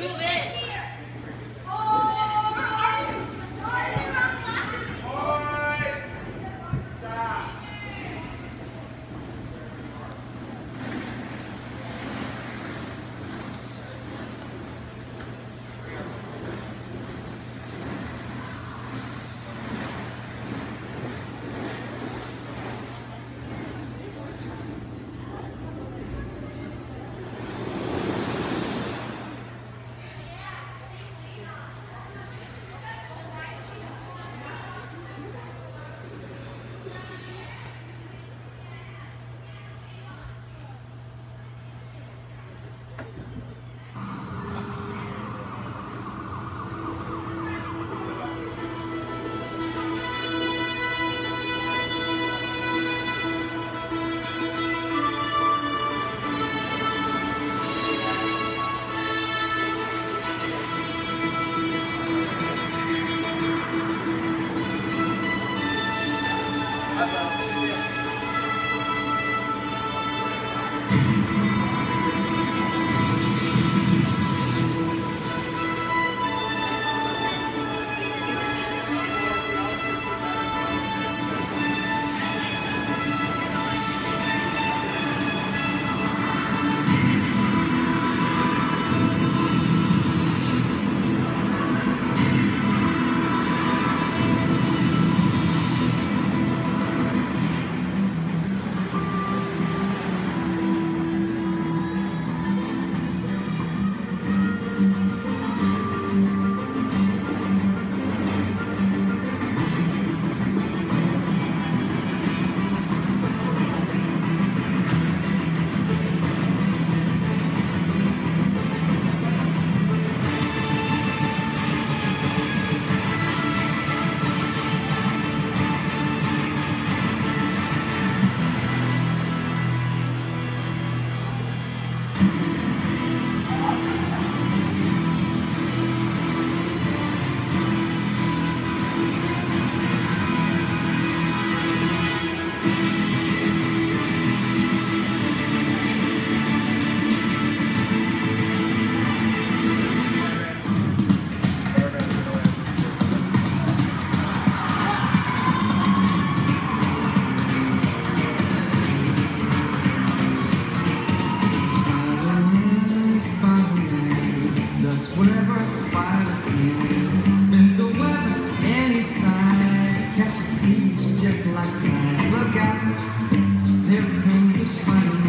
Move it. like a look out. There comes the